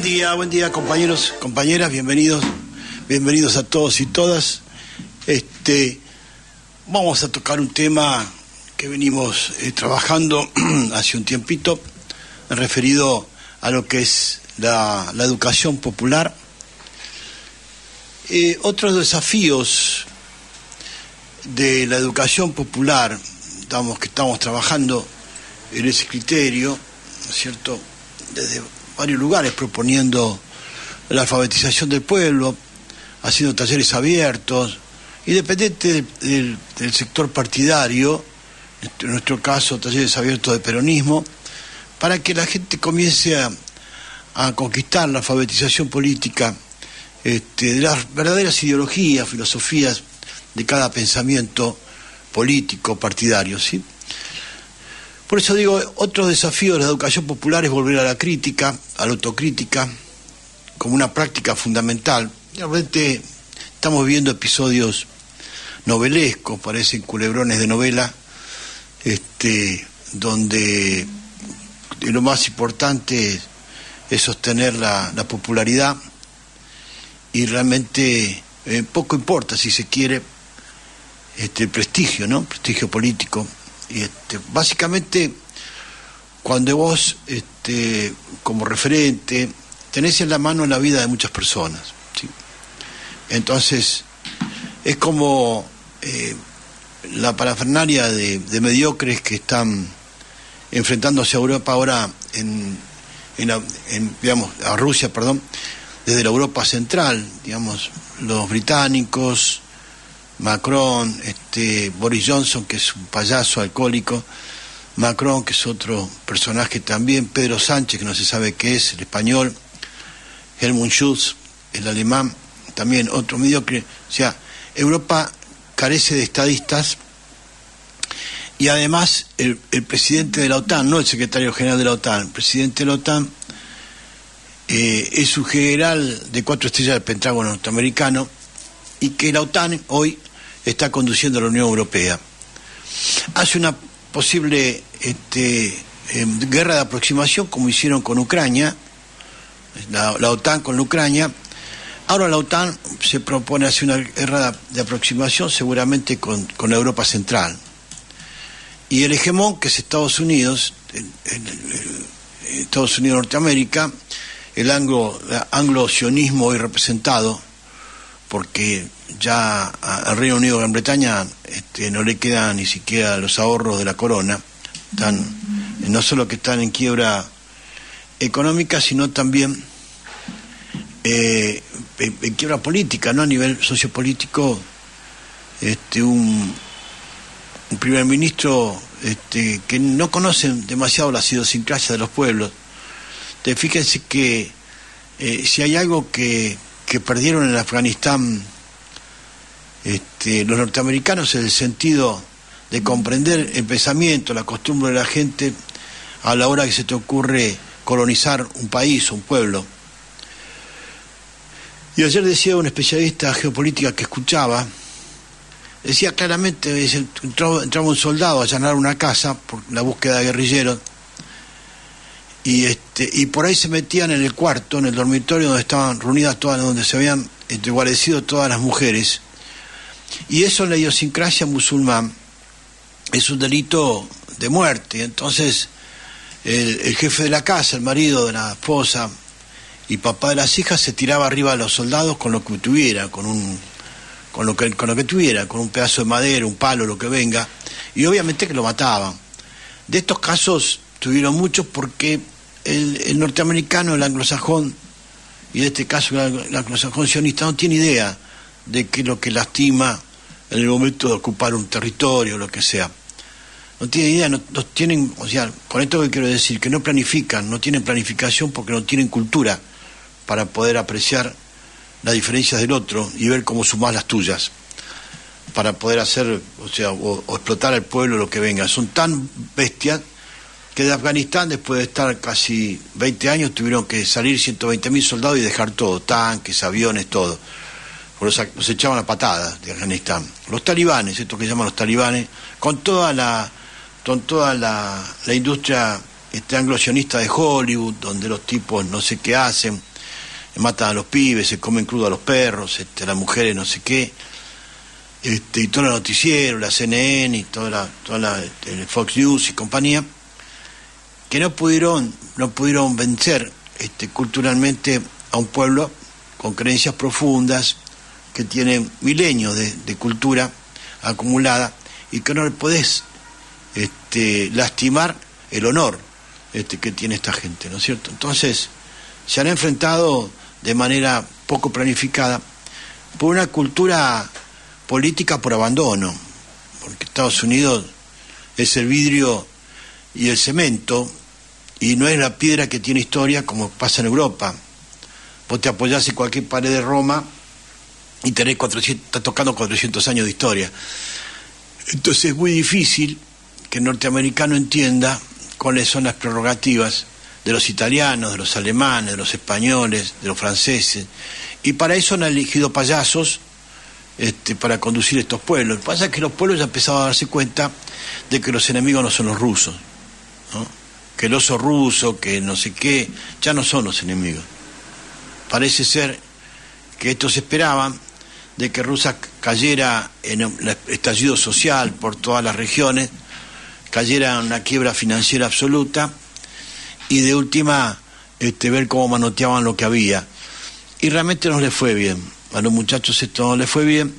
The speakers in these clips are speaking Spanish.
Buen día, buen día compañeros, compañeras, bienvenidos, bienvenidos a todos y todas. Este, vamos a tocar un tema que venimos eh, trabajando hace un tiempito, referido a lo que es la, educación popular. Eh, otros desafíos de la educación popular, estamos, que estamos trabajando en ese criterio, ¿no es cierto?, varios lugares proponiendo la alfabetización del pueblo, haciendo talleres abiertos, independiente del, del sector partidario, en nuestro caso talleres abiertos de peronismo, para que la gente comience a, conquistar la alfabetización política este, de las verdaderas ideologías, filosofías de cada pensamiento político, partidario, ¿sí? Por eso digo, otro desafío de la educación popular es volver a la crítica, a la autocrítica, como una práctica fundamental. Realmente estamos viendo episodios novelescos, parecen culebrones de novela, este, donde lo más importante es, sostener la, popularidad y realmente eh, poco importa si se quiere este, prestigio, ¿no? Prestigio político y este, básicamente, cuando vos, este, como referente, tenés en la mano la vida de muchas personas. Entonces, es como eh, la parafernalia de, mediocres que están enfrentándose a Europa ahora en, digamos, a Rusia, perdón, desde la Europa central, digamos, los británicos, Macron, este, Boris Johnson, que es un payaso alcohólico, Macron, que es otro personaje también, Pedro Sánchez, que no se sabe qué es, el español, Helmut Schulz, el alemán, también otro mediocre. O sea, Europa carece de estadistas y además el, presidente de la OTAN, no el secretario general de la OTAN, el presidente de la OTAN eh, es un general de cuatro estrellas del Pentágono norteamericano y que la OTAN hoy está conduciendo la Unión Europea. Hace una posible este, em, guerra de aproximación como hicieron con Ucrania, la, OTAN con Ucrania. Ahora la OTAN se propone hacer una guerra de aproximación seguramente con, con Europa Central. Y el hegemón, que es Estados Unidos, Estados Unidos Norteamérica, el anglo-sionismo hoy representado, porque ya al Reino Unido Gran Bretaña este, no le quedan ni siquiera los ahorros de la corona, están, no solo que están en quiebra económica, sino también eh, en, quiebra política, ¿no? A nivel sociopolítico, este, un, primer ministro este, que no conoce demasiado la idiosincrasia de los pueblos. fíjense que eh, si hay algo que, que perdieron en Afganistán este, los norteamericanos en el sentido de comprender el pensamiento, la costumbre de la gente a la hora que se te ocurre colonizar un país, un pueblo. Y ayer decía un especialista geopolítica que escuchaba, decía claramente, entraba, un soldado a allanar una casa por la búsqueda de guerrilleros, y este y por ahí se metían en el cuarto, en el dormitorio donde estaban reunidas todas, donde se habían igualecido todas las mujeres, y eso en la idiosincrasia musulmán es un delito de muerte. Entonces, el, jefe de la casa, el marido de la esposa y papá de las hijas se tiraba arriba de los soldados con lo que tuviera, con un con lo que con lo que tuviera, con un pedazo de madera, un palo, lo que venga, y obviamente que lo mataban. De estos casos tuvieron muchos porque el, el norteamericano, el anglosajón, y en este caso el anglosajón sionista, no tiene idea de que lo que lastima en el momento de ocupar un territorio, lo que sea. No tienen idea, no, tienen, o sea, con esto que quiero decir, que no planifican, no tienen planificación porque no tienen cultura para poder apreciar las diferencias del otro y ver cómo sumas las tuyas, para poder hacer, o sea, o, explotar al pueblo lo que venga. Son tan bestias que de Afganistán, después de estar casi 20 años, tuvieron que salir 120.000 soldados y dejar todo, tanques, aviones, todo los, echaban a patadas de Afganistán. Los talibanes, esto que llaman los talibanes, con toda la, con toda la, industria este, anglo de Hollywood, donde los tipos no sé qué hacen, matan a los pibes, se comen crudo a los perros, este, las mujeres no sé qué, este, y todo el noticiero, la CNN y toda la, toda la este, Fox News y compañía, que no pudieron, no pudieron vencer este, culturalmente a un pueblo con creencias profundas, que tiene milenios de, cultura acumulada y que no le podés este, lastimar el honor este, que tiene esta gente, ¿no es cierto? Entonces, se han enfrentado de manera poco planificada por una cultura política por abandono, porque Estados Unidos es el vidrio y el cemento y no es la piedra que tiene historia como pasa en Europa. Vos te apoyás en cualquier pared de Roma y tenés 400, está tocando 400 años de historia. Entonces es muy difícil que el norteamericano entienda cuáles son las prerrogativas de los italianos, de los alemanes, de los españoles, de los franceses. Y para eso han elegido payasos este, para conducir estos pueblos. Lo que pasa es que los pueblos ya empezaban a darse cuenta de que los enemigos no son los rusos, que el oso ruso, que no sé qué, ya no son los enemigos. Parece ser que estos esperaban de que Rusia cayera en el estallido social por todas las regiones, cayera en una quiebra financiera absoluta y de última este, ver cómo manoteaban lo que había. Y realmente no les fue bien. A los muchachos esto no les fue bien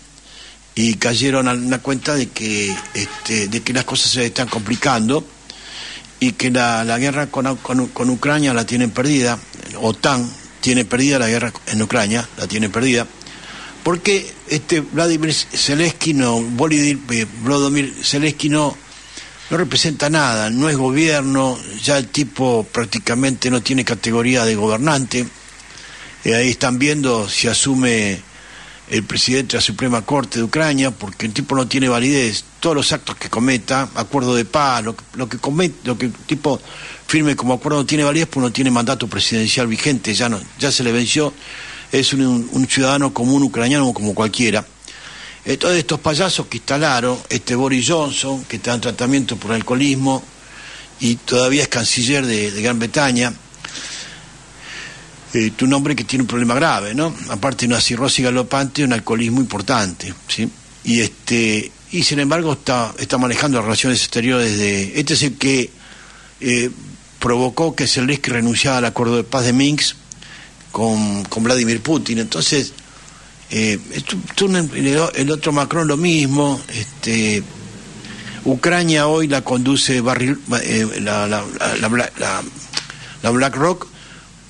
y cayeron a una cuenta de que, este, de que las cosas se están complicando y que la, guerra con, con Ucrania la tienen perdida, OTAN tiene perdida la guerra en Ucrania, la tiene perdida porque este Vladimir Zelensky no, eh, Vladimir Zelensky no, no representa nada, no es gobierno, ya el tipo prácticamente no tiene categoría de gobernante. Eh, ahí están viendo si asume el presidente de la Suprema Corte de Ucrania, porque el tipo no tiene validez. Todos los actos que cometa, acuerdo de paz, lo que, lo que, cometa, lo que el tipo firme como acuerdo no tiene validez, pues no tiene mandato presidencial vigente, ya, no, ya se le venció es un, ciudadano común ucraniano como cualquiera. Eh, todos estos payasos que instalaron, este Boris Johnson, que está en tratamiento por alcoholismo y todavía es canciller de, Gran Bretaña, eh, tu nombre que tiene un problema grave, ¿no? Aparte de una cirrosis galopante un alcoholismo importante, ¿sí? Y este y sin embargo está, está manejando las relaciones exteriores de... Este es el que eh, provocó que Zelensky renunciara al acuerdo de paz de Minsk con, con Vladimir Putin. Entonces, eh, el otro Macron lo mismo, este, Ucrania hoy la conduce eh, la, la, la, la, BlackRock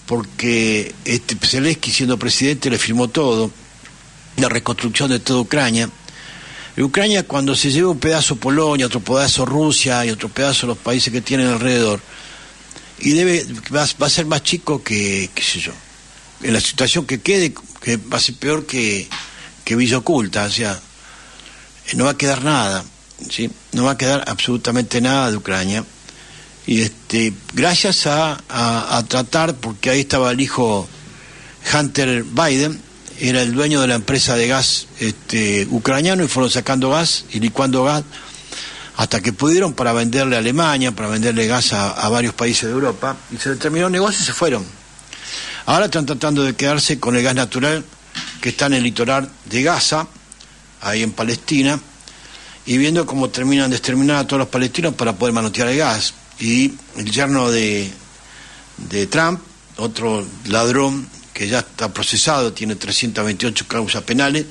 porque este Zelensky siendo presidente le firmó todo, la reconstrucción de toda Ucrania. Ucrania cuando se lleva un pedazo Polonia, otro pedazo Rusia y otro pedazo los países que tienen alrededor, y debe va, va a ser más chico que, qué sé yo, en la situación que quede, que va a ser peor que, que Villa Oculta, o sea, no va a quedar nada, ¿sí? no va a quedar absolutamente nada de Ucrania. Y este, gracias a, a, tratar, porque ahí estaba el hijo Hunter Biden, era el dueño de la empresa de gas este, ucraniano y fueron sacando gas y licuando gas hasta que pudieron para venderle a Alemania, para venderle gas a, a varios países de Europa, y se terminó el negocio y se fueron. Ahora están tratando de quedarse con el gas natural que está en el litoral de Gaza, ahí en Palestina, y viendo cómo terminan de exterminar a todos los palestinos para poder manotear el gas. Y el yerno de, de Trump, otro ladrón que ya está procesado, tiene 328 causas penales,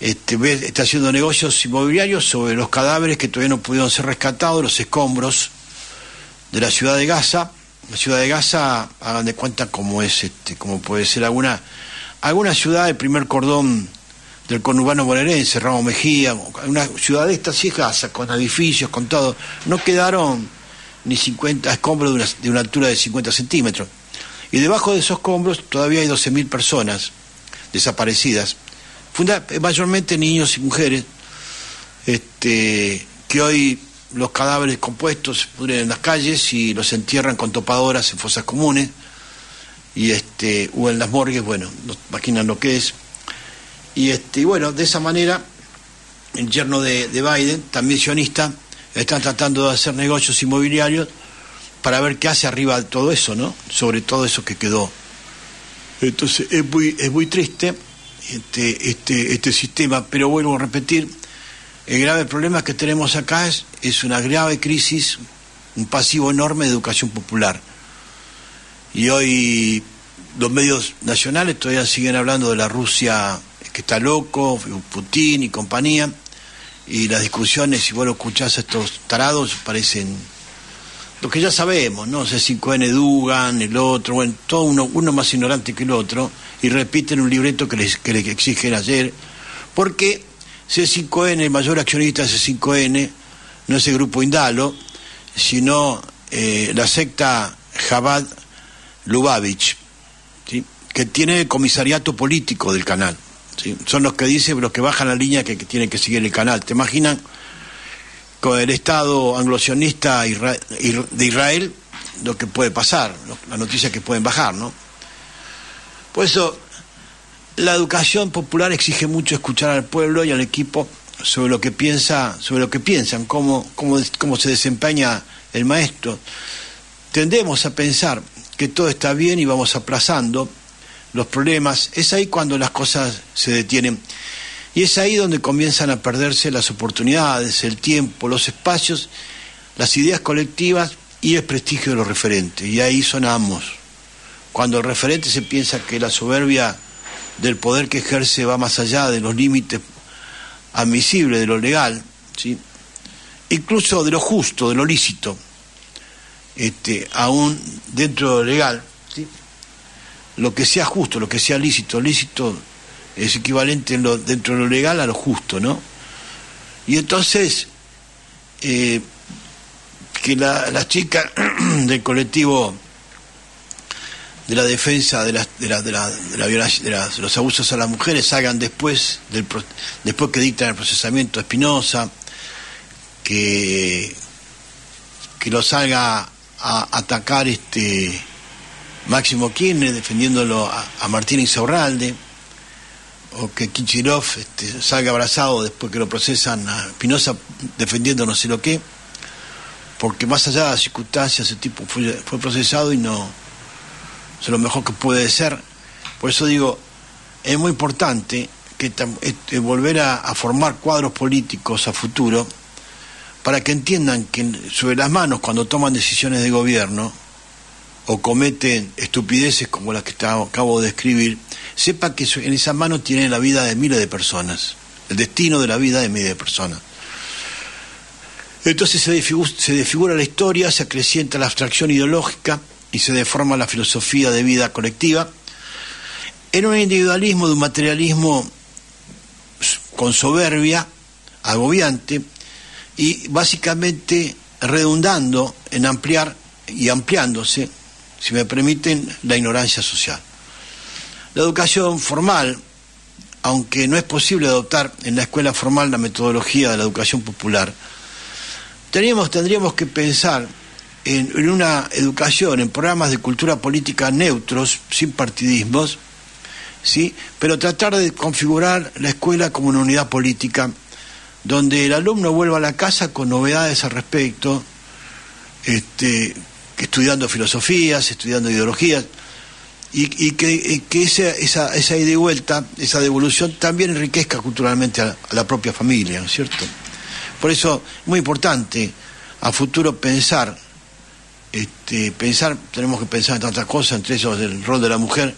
este, está haciendo negocios inmobiliarios sobre los cadáveres que todavía no pudieron ser rescatados, los escombros de la ciudad de Gaza, la ciudad de Gaza, hagan de cuenta cómo es, este, como puede ser alguna, alguna ciudad del primer cordón del conurbano bonaerense, Ramos Mejía, una ciudad de estas sí es Gaza, con edificios, con todo, no quedaron ni 50 escombros de una, de una altura de 50 centímetros. Y debajo de esos escombros todavía hay 12.000 personas desaparecidas, funda, mayormente niños y mujeres, este, que hoy los cadáveres compuestos se pudren en las calles y los entierran con topadoras en fosas comunes y este o en las morgues, bueno, nos imaginan lo que es. Y este bueno, de esa manera el yerno de, Biden, también sionista, están tratando de hacer negocios inmobiliarios para ver qué hace arriba de todo eso, ¿no? Sobre todo eso que quedó. Entonces es muy, es muy triste este, este, este sistema, pero vuelvo a repetir, el grave problema que tenemos acá es, es una grave crisis, un pasivo enorme de educación popular. Y hoy los medios nacionales todavía siguen hablando de la Rusia que está loco, Putin y compañía, y las discusiones, si vos lo escuchás a estos tarados, parecen lo que ya sabemos, ¿no? C5N Dugan, el otro, bueno, todo uno, uno más ignorante que el otro, y repiten un libreto que les, que les exigen ayer, porque C5N, el mayor accionista de C5N, no es el grupo Indalo, sino eh, la secta Jabad Lubavitch, que tiene el comisariato político del canal. Son los que dicen, los que bajan la línea que, tienen que seguir el canal. ¿Te imaginan con el Estado anglosionista de Israel lo que puede pasar, las noticias que pueden bajar, ¿no? Por eso, la educación popular exige mucho escuchar al pueblo y al equipo sobre lo que piensa, sobre lo que piensan, cómo, cómo, cómo se desempeña el maestro. Tendemos a pensar que todo está bien y vamos aplazando los problemas, es ahí cuando las cosas se detienen. Y es ahí donde comienzan a perderse las oportunidades, el tiempo, los espacios, las ideas colectivas y el prestigio de los referentes. Y ahí sonamos. Cuando el referente se piensa que la soberbia del poder que ejerce va más allá de los límites admisibles de lo legal, ¿sí? incluso de lo justo, de lo lícito, este, aún dentro de lo legal, lo que sea justo, lo que sea lícito, lícito es equivalente dentro de lo legal a lo justo, ¿no? Y entonces, eh, que las chicas del colectivo de la defensa de, la, de, la, de, la, de, los abusos a las mujeres hagan después, del, después que dictan el procesamiento a Espinosa, que, que lo salga a atacar este Máximo Kirchner defendiéndolo a, Martín Insaurralde, o que Kichirov este, salga abrazado después que lo procesan a Pinoza defendiendo no sé lo qué, porque más allá de las circunstancias ese tipo fue, procesado y no es lo mejor que puede ser. Por eso digo, es muy importante que este, volver a formar cuadros políticos a futuro para que entiendan que sobre las manos cuando toman decisiones de gobierno o cometen estupideces como las que acabo de describir, sepa que en esas manos tiene la vida de miles de personas, el destino de la vida de miles de personas. Entonces se se desfigura la historia, se acrecienta la abstracción ideológica y se deforma la filosofía de vida colectiva en un individualismo de un materialismo con soberbia, agobiante, y básicamente redundando en ampliar y ampliándose si me permiten, la ignorancia social. La educación formal, aunque no es posible adoptar en la escuela formal la metodología de la educación popular, tendríamos que pensar en, una educación, en programas de cultura política neutros, sin partidismos, ¿sí? pero tratar de configurar la escuela como una unidad política, donde el alumno vuelva a la casa con novedades al respecto, este, estudiando filosofías, estudiando ideologías, y, que, esa, esa, esa, ida y vuelta, esa devolución también enriquezca culturalmente a, la propia familia, ¿no es cierto? Por eso es muy importante a futuro pensar, este, pensar, tenemos que pensar en tantas cosas, entre ellos el rol de la mujer,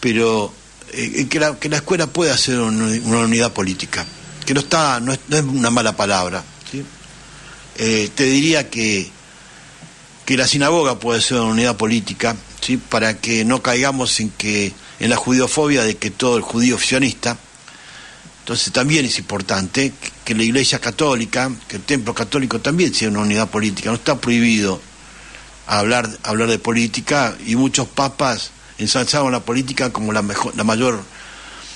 pero eh, que, la, escuela pueda ser una, unidad política, que no está, no es, no es una mala palabra. Eh, te diría que que la sinagoga puede ser una unidad política, ¿sí? para que no caigamos en que en la judiofobia de que todo el judío sionista. Entonces también es importante que la Iglesia Católica, que el templo católico también sea una unidad política. No está prohibido hablar, hablar de política y muchos papas ensalzaron la política como la, mejor, la mayor.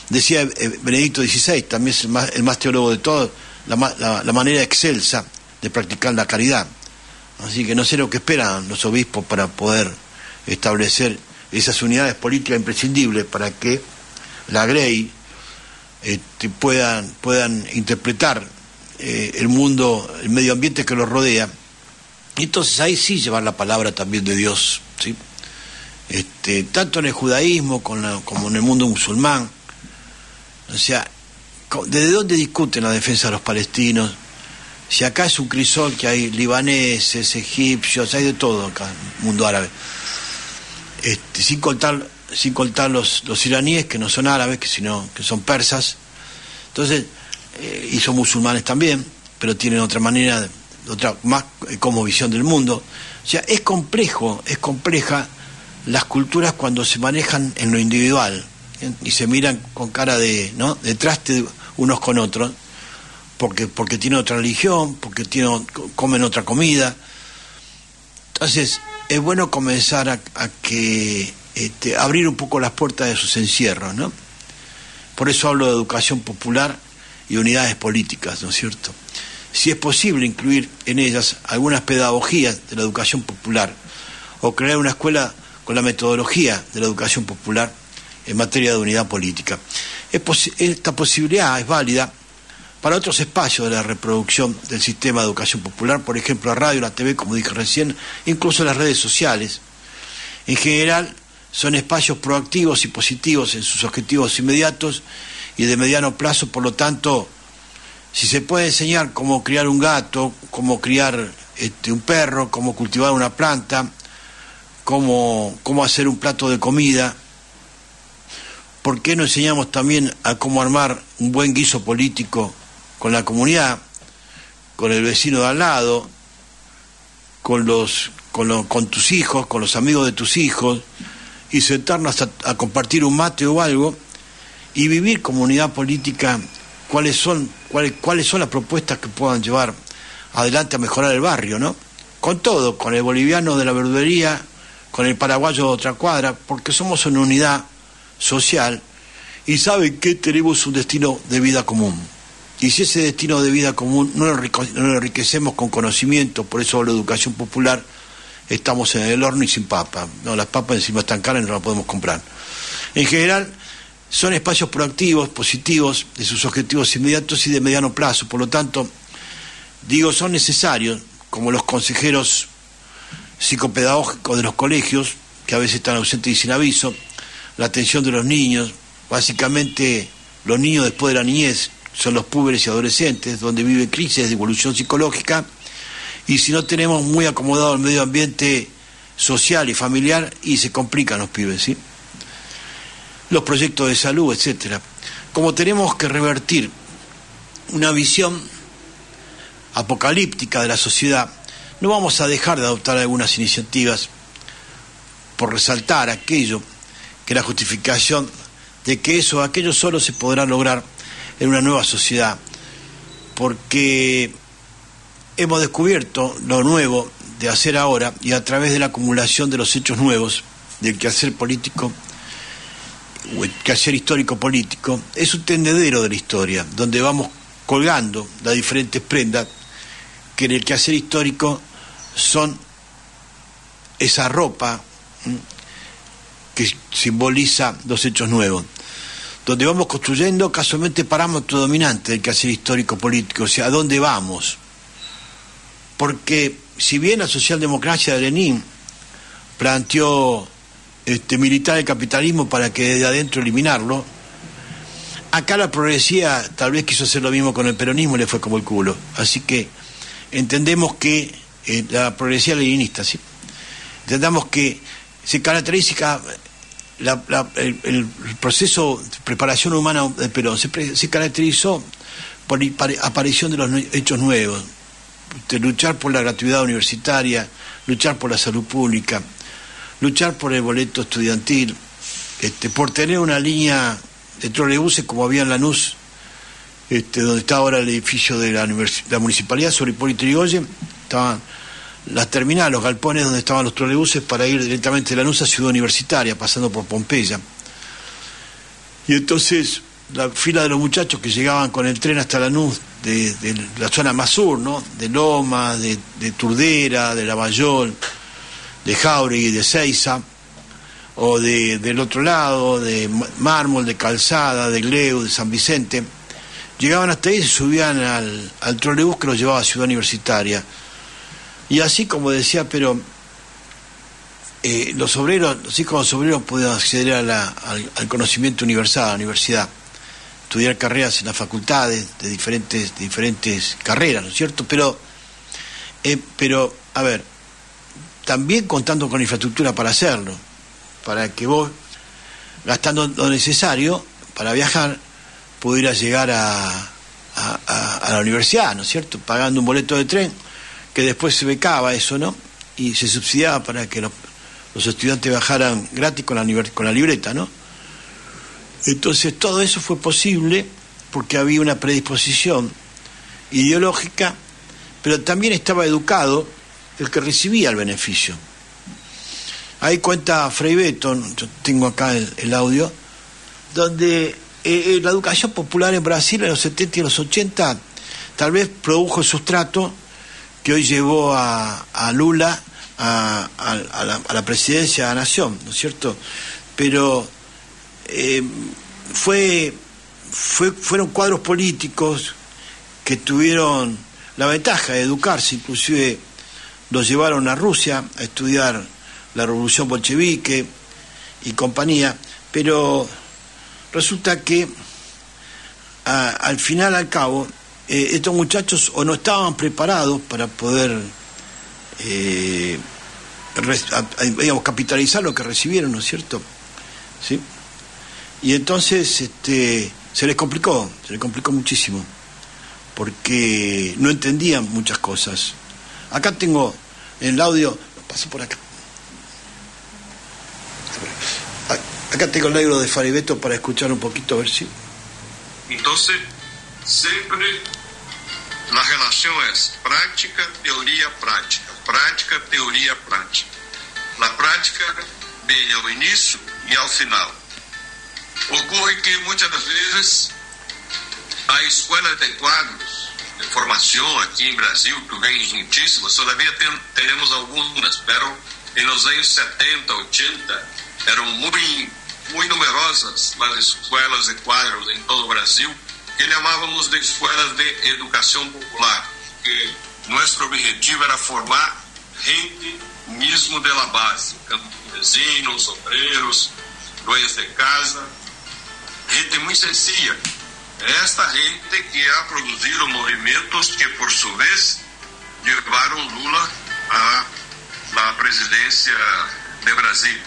Decía eh, Benedicto XVI, también es el más, teólogo de todos, la, la manera excelsa de practicar la caridad. Así que no sé lo que esperan los obispos para poder establecer esas unidades políticas imprescindibles para que la Grey este, puedan, puedan interpretar eh, el mundo, el medio ambiente que los rodea. Y entonces ahí sí llevar la palabra también de Dios, ¿sí? este, tanto en el judaísmo como en el mundo musulmán. O sea, ¿desde dónde discuten la defensa de los palestinos? Si acá es un crisol que hay libaneses, egipcios, hay de todo acá, mundo árabe. Este, sin contar, sin contar los, los iraníes, que no son árabes, que, sino, que son persas. Entonces, eh, y son musulmanes también, pero tienen otra manera, otra más como visión del mundo. O sea, es complejo, es compleja las culturas cuando se manejan en lo individual y se miran con cara de, ¿no? de traste unos con otros, porque, porque tienen otra religión, porque tienen, comen otra comida. Entonces, es bueno comenzar a, que este, abrir un poco las puertas de sus encierros, ¿no? Por eso hablo de educación popular y unidades políticas, ¿no es cierto? Si es posible incluir en ellas algunas pedagogías de la educación popular o crear una escuela con la metodología de la educación popular en materia de unidad política. esta posibilidad es válida para otros espacios de la reproducción del sistema de educación popular, por ejemplo, la radio, la TV, como dije recién, incluso las redes sociales. En general, son espacios proactivos y positivos en sus objetivos inmediatos y de mediano plazo, por lo tanto, si se puede enseñar cómo criar un gato, cómo criar este, un perro, cómo cultivar una planta, cómo, cómo hacer un plato de comida, ¿por qué no enseñamos también a cómo armar un buen guiso político con la comunidad, con el vecino de al lado, con, los, con, con tus hijos, con los amigos de tus hijos, y sentarnos a, compartir un mate o algo y vivir comunidad política, cuáles son, cuáles, cuáles son las propuestas que puedan llevar adelante a mejorar el barrio, ¿no? Con todo, con el boliviano de la verdulería, con el paraguayo de otra cuadra, porque somos una unidad social y saben que tenemos un destino de vida común. Y si ese destino de vida común no lo enriquecemos con conocimiento, por eso la educación popular, estamos en el horno y sin papa. No, las papas encima están caras y no las podemos comprar. En general, son espacios proactivos, positivos, de sus objetivos inmediatos y de mediano plazo. Por lo tanto, digo, son necesarios, como los consejeros psicopedagógicos de los colegios, que a veces están ausentes y sin aviso, la atención de los niños, básicamente los niños después de la niñez son los púberes y adolescentes, donde vive crisis de evolución psicológica, y si no tenemos muy acomodado el medio ambiente social y familiar, y se complican los pibes, ¿sí? Los proyectos de salud, etcétera. Como tenemos que revertir una visión apocalíptica de la sociedad, no vamos a dejar de adoptar algunas iniciativas por resaltar aquello que la justificación de que eso, o aquello solo se podrá lograr en una nueva sociedad, porque hemos descubierto lo nuevo de hacer ahora y a través de la acumulación de los hechos nuevos del quehacer político quehacer histórico político es un tendedero de la historia donde vamos colgando las diferentes prendas que en el quehacer histórico son esa ropa que simboliza los hechos nuevos, donde vamos construyendo casualmente parámetro dominante del quehacer histórico político, o sea, ¿a dónde vamos? Porque si bien la socialdemocracia de Lenin planteó este, militar el capitalismo para que de adentro eliminarlo, acá la progresía tal vez quiso hacer lo mismo con el peronismo y le fue como el culo. Así que entendemos que eh, la progresía leninista, ¿sí? entendamos que se caracteriza el, proceso de preparación humana de Perón se, caracterizó por la aparición de los hechos nuevos, de luchar por la gratuidad universitaria, luchar por la salud pública, luchar por el boleto estudiantil, este, por tener una línea de trolebuses como había en Lanús, este, donde está ahora el edificio de la, la municipalidad sobre Hipólito Yrigoyen, estaban las terminales, los galpones donde estaban los trolebuses para ir directamente de Lanús a Ciudad Universitaria, pasando por Pompeya. Y entonces la fila de los muchachos que llegaban con el tren hasta Lanús, de, la zona más sur, ¿no? de Loma, de, de Turdera, de Lavallol, de Jauregui, de Ceiza, o de, del otro lado, de Mármol, de Calzada, de Gleu, de San Vicente, llegaban hasta ahí y se subían al, al trolebús que los llevaba a Ciudad Universitaria. Y así como decía, pero eh, los obreros, hijos de los obreros pueden acceder al, conocimiento universal, a la universidad, estudiar carreras en las facultades de diferentes, diferentes carreras, ¿no es cierto? Pero, eh, pero, a ver, también contando con infraestructura para hacerlo, para que vos, gastando lo necesario para viajar, pudieras llegar a, a, la universidad, ¿no es cierto? Pagando un boleto de tren, que después se becaba eso, ¿no? Y se subsidiaba para que los, estudiantes bajaran gratis con la, con la libreta, ¿no? Entonces todo eso fue posible porque había una predisposición ideológica, pero también estaba educado el que recibía el beneficio. Ahí cuenta Frei Beton, yo tengo acá el audio, donde eh, eh, la educación popular en Brasil en los 70 y los 80 tal vez produjo el sustrato que hoy llevó a, Lula a, la, presidencia de la nación, ¿no es cierto? Pero eh, fue, fue, fueron cuadros políticos que tuvieron la ventaja de educarse, inclusive los llevaron a Rusia a estudiar la revolución bolchevique y compañía, pero resulta que al final, al cabo, eh, estos muchachos o no estaban preparados para poder, eh, digamos, capitalizar lo que recibieron, ¿no es cierto? ¿Sí? Y entonces este, se les complicó, se les complicó muchísimo, porque no entendían muchas cosas. Acá tengo en el audio, paso por acá. Acá tengo el libro de Faribeto para escuchar un poquito, a ver si. Entonces, siempre la relación es práctica, teoría, práctica. Práctica, teoría, práctica. La práctica viene al inicio y al final. Ocurre que muchas veces a escuela de cuadros de formación aquí en Brasil, que vem muchísimas, todavía tenemos algunas, pero en los años 70, 80, eram muito muy numerosas las escuelas de cuadros en todo Brasil, que llamávamos de escuelas de educación popular, que nuestro objetivo era formar gente mismo de la base, campesinos, obreros, dueños de casa, gente muy sencilla. Esta gente que ha produzido movimentos que por su vez llevaron Lula a la presidencia de Brasil.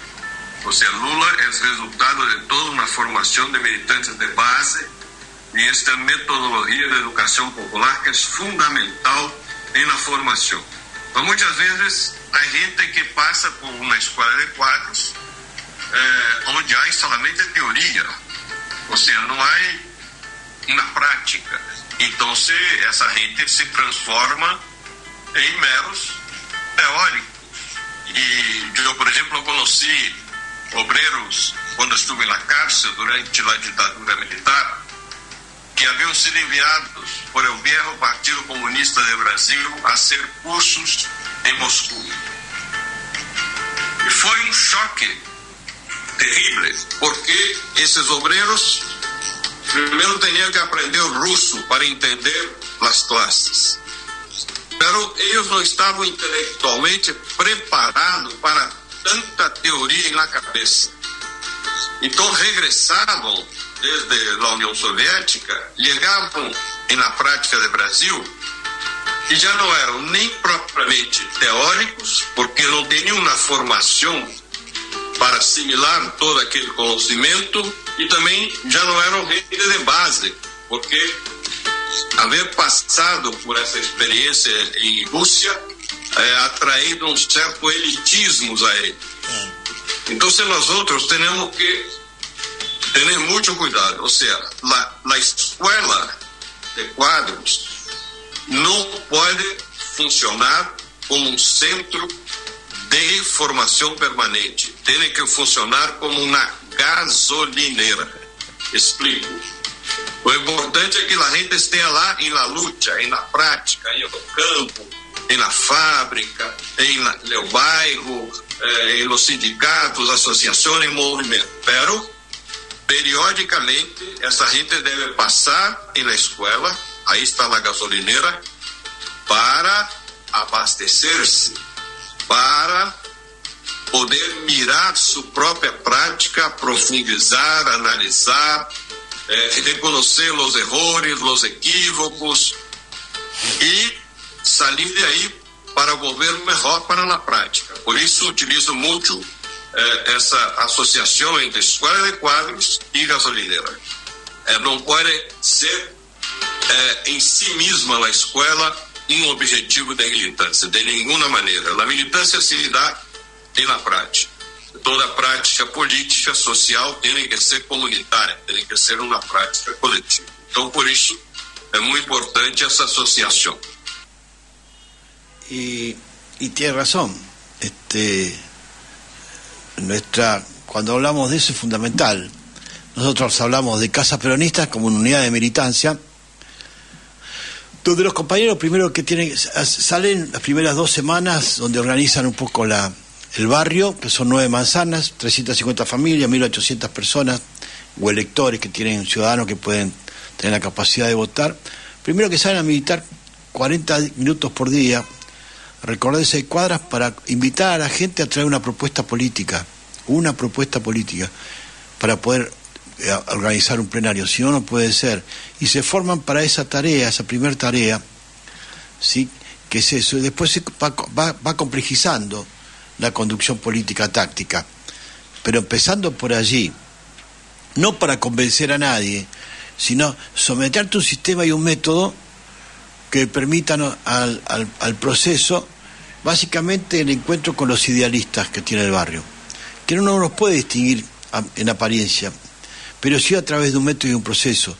O sea, Lula es resultado de toda una formación de militantes de base y esta metodología de educación popular que es fundamental en la formación. Pero muchas veces hay gente que pasa por una escuela de cuadros eh, donde hay solamente teoría, o sea, no hay una práctica. Entonces esa gente se transforma en meros teóricos. Y yo, por ejemplo, conocí obreros, quando estive na cárcel durante a ditadura militar, que haviam sido enviados por el viejo Partido Comunista de Brasil a hacer cursos em Moscou. E foi um choque terrível, porque esses obreiros primeiro tinham que aprender russo para entender as classes. Pero eles não estavam intelectualmente preparados para tanta teoria na cabeça. Então regressavam desde a União Soviética, chegavam na prática do Brasil e já não eram nem propriamente teóricos, porque não tinham uma formação para assimilar todo aquele conhecimento e também já não eram rede de base, porque haver passado por essa experiência em Rússia é, atraído um certo elitismo a ele. Então, se nós outros temos que ter muito cuidado, ou seja, a escola de quadros não pode funcionar como um centro de formação permanente. Tem que funcionar como uma gasolineira. Explico. O importante é que a gente esteja lá em la luta, em la prática, em no campo, em la fábrica, em la, el bairro, eh, en los sindicatos, associações, movimento. Pero, periodicamente, essa gente deve passar na escola, aí está a gasolineira, para abastecer-se, para poder mirar sua própria prática, profundizar, analisar, eh, reconhecer os errores, os equívocos e sair de aí para volver melhor para a prática. Por isso, utilizo muito eh, essa associação entre escola de quadros e gasolinera. Eh, não pode ser eh, em si mesma a escola um objetivo de militância, de nenhuma maneira. A militância se dá em la prática. Toda prática política, social, tem que ser comunitária, tem que ser uma prática coletiva. Então, por isso, é muito importante essa associação. Y, y tiene razón. Este, nuestra, cuando hablamos de eso es fundamental. Nosotros hablamos de casas peronistas como una unidad de militancia, donde los compañeros primero que tienen, salen las primeras dos semanas, donde organizan un poco la, el barrio, que son nueve manzanas, 350 familias, 1.800 personas o electores que tienen ciudadanos que pueden tener la capacidad de votar. Primero que salen a militar 40 minutos por día, recordarse de cuadras para invitar a la gente a traer una propuesta política, una propuesta política, para poder eh, organizar un plenario, si no, no puede ser. Y se forman para esa tarea, esa primera tarea, ¿sí? que es eso, después se va, va, va complejizando la conducción política táctica, pero empezando por allí, no para convencer a nadie, sino someterte a un sistema y un método que permitan al, al, al, proceso básicamente el encuentro con los idealistas que tiene el barrio, que uno no los puede distinguir en apariencia, pero sí a través de un método y un proceso.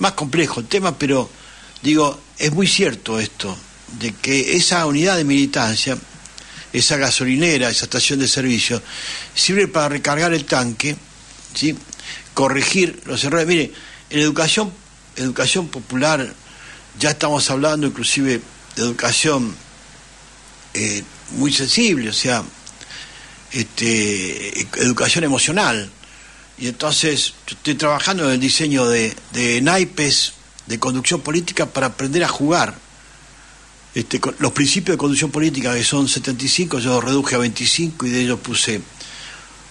Más complejo el tema, pero digo, es muy cierto esto, de que esa unidad de militancia, esa gasolinera, esa estación de servicio, sirve para recargar el tanque, ¿sí? corregir los errores. Mire, en educación, educación popular, ya estamos hablando inclusive de educación eh, muy sensible, o sea, este, educación emocional. Y entonces yo estoy trabajando en el diseño de, de naipes de conducción política para aprender a jugar. Este, los principios de conducción política, que son 75, yo los reduje a 25 y de ellos puse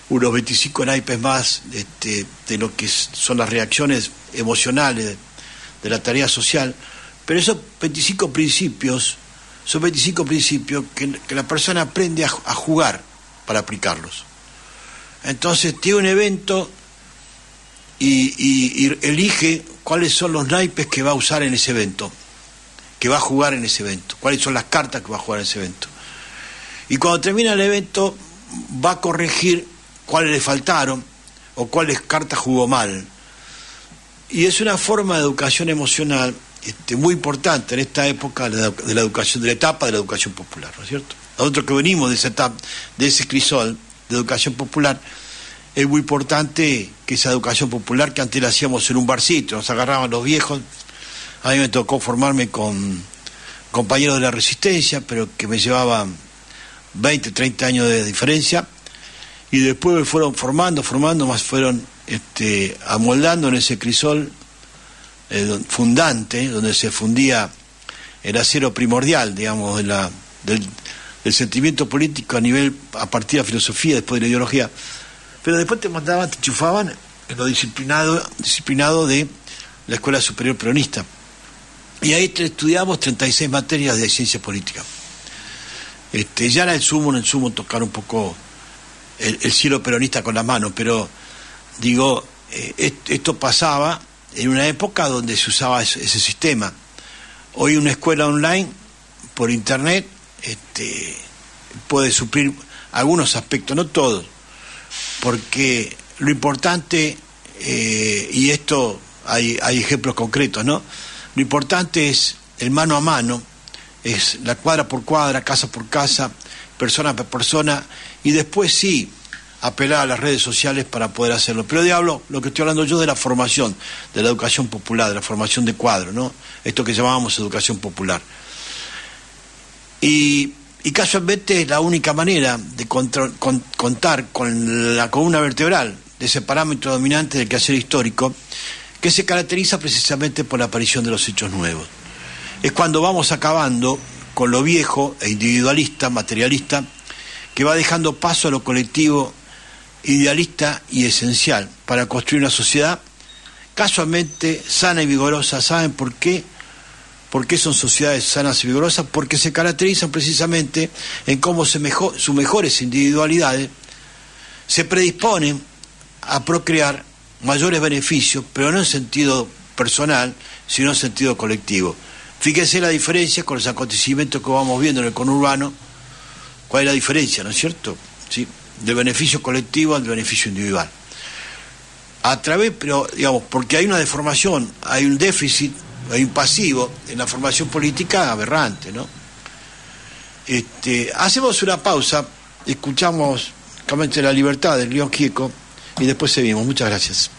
unos 25 naipes más este, de lo que son las reacciones emocionales de, la tarea social. Pero esos 25 principios son 25 principios que, la persona aprende a, jugar para aplicarlos. Entonces tiene un evento y, elige cuáles son los naipes que va a usar en ese evento, que va a jugar en ese evento, cuáles son las cartas que va a jugar en ese evento. Y cuando termina el evento va a corregir cuáles le faltaron o cuáles cartas jugó mal. Y es una forma de educación emocional este, muy importante en esta época de la, de la, educación, de la etapa de la educación popular, ¿no es cierto? Nosotros que venimos de esa etapa, de ese crisol de educación popular, es muy importante que esa educación popular que antes la hacíamos en un barcito, nos agarraban los viejos, a mí me tocó formarme con compañeros de la resistencia, pero que me llevaban 20, 30 años de diferencia, y después me fueron formando, formando, más fueron este, amoldando en ese crisol eh, fundante, donde se fundía el acero primordial, digamos, del, del, sentimiento político a nivel, a partir de la filosofía, después de la ideología. Pero después te mandaban, te enchufaban en lo disciplinado, disciplinado de la Escuela Superior Peronista. Y ahí estudiamos 36 materias de ciencia política. Este, ya era el sumo, en el sumo tocar un poco el, el cielo peronista con la mano, pero digo, eh, esto pasaba en una época donde se usaba ese, ese, sistema. Hoy una escuela online por internet este, puede suplir algunos aspectos, no todos, porque lo importante, eh, y esto hay, hay ejemplos concretos, ¿no? Lo importante es el mano a mano, es la cuadra por cuadra, casa por casa, persona por persona, y después sí, apelar a las redes sociales para poder hacerlo. Pero diablo, lo que estoy hablando yo de la formación, de la educación popular, de la formación de cuadro, ¿no? Esto que llamábamos educación popular. Y, y casualmente es la única manera de contar con la columna vertebral de ese parámetro dominante del quehacer histórico, que se caracteriza precisamente por la aparición de los hechos nuevos. Es cuando vamos acabando con lo viejo e individualista, materialista, que va dejando paso a lo colectivo idealista y esencial para construir una sociedad casualmente sana y vigorosa. ¿Saben por qué? ¿Por qué son sociedades sanas y vigorosas? Porque se caracterizan precisamente en cómo sus mejores individualidades se predisponen a procrear mayores beneficios, pero no en sentido personal, sino en sentido colectivo. Fíjense la diferencia con los acontecimientos que vamos viendo en el conurbano, cuál es la diferencia, ¿no es cierto? ¿Sí? Del beneficio colectivo al beneficio individual. A través, pero digamos, porque hay una deformación, hay un déficit, hay un pasivo en la formación política aberrante, ¿no? Este, hacemos una pausa, escuchamos la libertad del León Gieco y después seguimos. Muchas gracias.